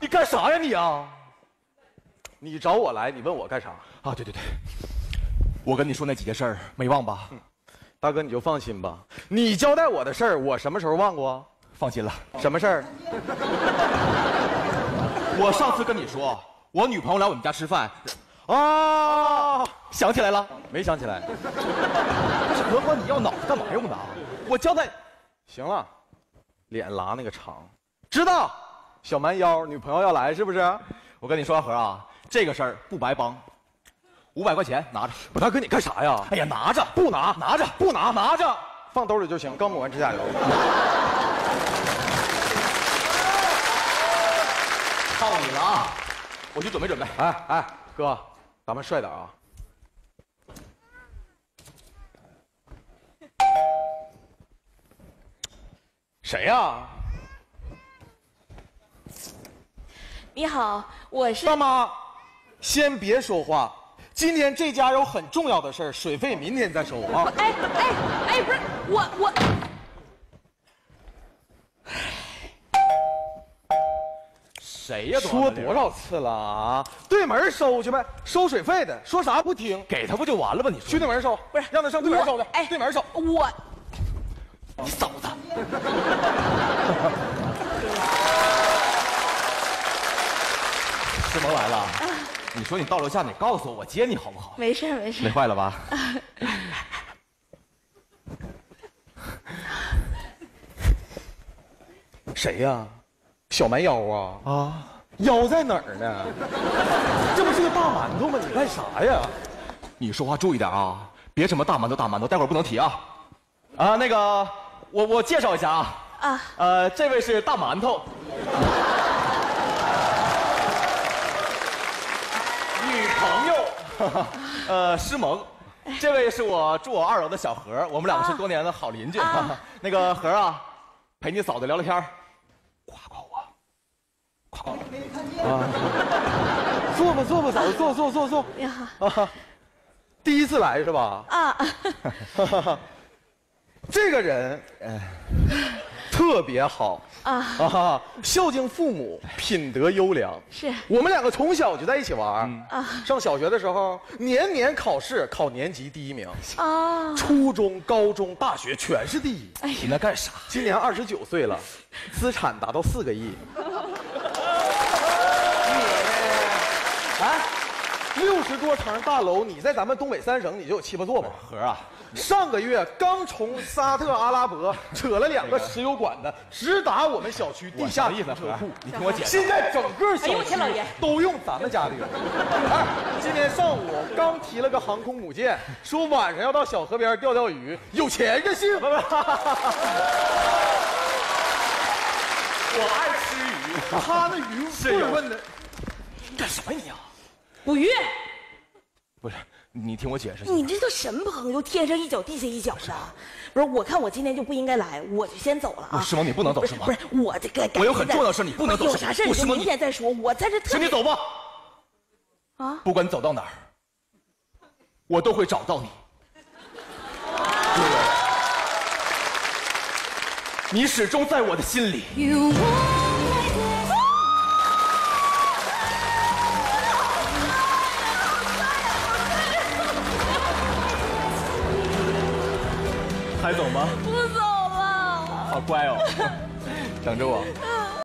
你干啥呀你啊？你找我来，你问我干啥？啊，对对对，我跟你说那几件事儿没忘吧？大哥你就放心吧，你交代我的事儿，我什么时候忘过？放心了，什么事儿？我上次跟你说，我女朋友来我们家吃饭，啊，想起来了。没想起来。不是何欢，你要脑子干嘛用的啊？我交代，行了，脸拉那个长，知道。小蛮腰，女朋友要来是不是？我跟你说，何啊，这个事儿不白帮，五百块钱拿着。我大哥你干啥呀？哎呀，拿着，不拿，拿着，不拿，拿着，放兜里就行。刚抹完指甲油。靠你了啊！我去准备准备。哎哎，哥，咱们帅点啊！谁呀？你好，我是大妈，先别说话。今天这家有很重要的事儿，水费明天再收啊。哎哎哎，不是我我谁呀？说多少次了啊？对门收去呗，收水费的，说啥不听。给他不就完了吗？你说去对门收，不是让他上对门收去。哎对门收。我你嫂子。来了，你说你到楼下，你告诉我，我接你好不好？没事没事累。坏了吧？谁呀？小蛮腰啊？啊，腰在哪儿呢？这不是个大馒头吗？你干啥呀？你说话注意点啊，别什么大馒头大馒头，待会儿不能提啊。啊，那个，我我介绍一下啊，啊，呃，这位是大馒头，呃，师萌。这位是我住我二楼的小何，我们两个是多年的好邻居。啊那个何啊，陪你嫂子聊聊天儿夸夸我，夸夸我。坐吧坐吧，嫂子坐坐坐坐。你好啊，第一次来是吧？啊，这个人，哎，特别好。啊。啊，孝敬父母，品德优良。是。我们两个从小就在一起玩啊。上小学的时候，年年考试考年级第一名，啊，初中、高中、大学全是第一。你那干啥？今年二十九岁了，资产达到四个亿。你，哎，六十多层大楼，你在咱们东北三省你就有七八座吧？何啊，上个月刚从沙特阿拉伯扯了两个石油管子，直达我们小区地下？停车库。你听我解释。现在整个小区都用咱们家的油。哎，今天上午刚提了个航空母舰，说晚上要到小河边钓钓鱼，有钱任性。我爱吃鱼。他那鱼是问的，干什么你啊？捕鱼，不是，你听我解释。你这都什么朋友？天上一脚地下一脚的。不是，我看我今天就不应该来，我就先走了啊。师萌，你不能走不是是吗？不是，我这个我有很重要的事你不能走有啥事你就不是明天再说。我在这特别请你走吧。啊。不管你走到哪儿，我都会找到你。你始终在我的心里。还走吗？不走了。好乖哦，等着我。